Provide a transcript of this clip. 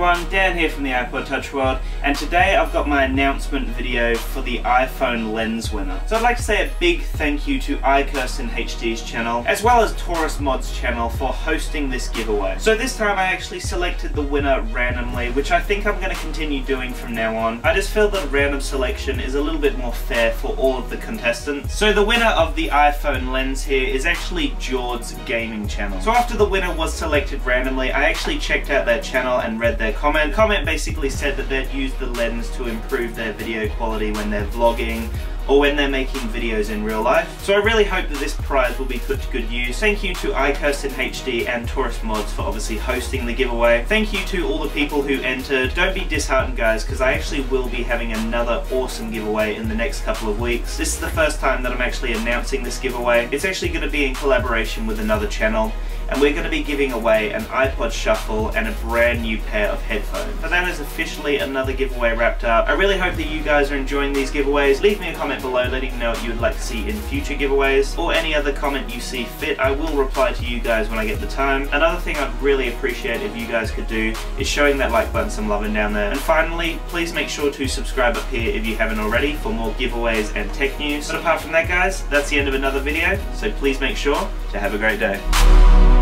here from the iPod Touch World, and today I've got my announcement video for the iPhone lens winner. So I'd like to say a big thank you to iKirstenHD's channel, as well as Taurus Mod's channel for hosting this giveaway. So this time I actually selected the winner randomly, which I think I'm going to continue doing from now on. I just feel that random selection is a little bit more fair for all of the contestants. So the winner of the iPhone lens here is actually Jordz Gaming channel. So after the winner was selected randomly, I actually checked out their channel and read their comment. Comment basically said that they'd use the lens to improve their video quality when they're vlogging or when they're making videos in real life. So I really hope that this prize will be put to good use. Thank you to iKirstenHD and Taurus Mods for obviously hosting the giveaway. Thank you to all the people who entered. Don't be disheartened guys, because I actually will be having another awesome giveaway in the next couple of weeks. This is the first time that I'm actually announcing this giveaway. It's actually going to be in collaboration with another channel and we're going to be giving away an iPod Shuffle and a brand new pair of headphones. So that is officially another giveaway wrapped up. I really hope that you guys are enjoying these giveaways. Leave me a comment below letting me know what you would like to see in future giveaways or any other comment you see fit. I will reply to you guys when I get the time. Another thing I'd really appreciate if you guys could do is showing that like button some loving down there. And finally, please make sure to subscribe up here if you haven't already for more giveaways and tech news. But apart from that guys, that's the end of another video, so please make sure to have a great day.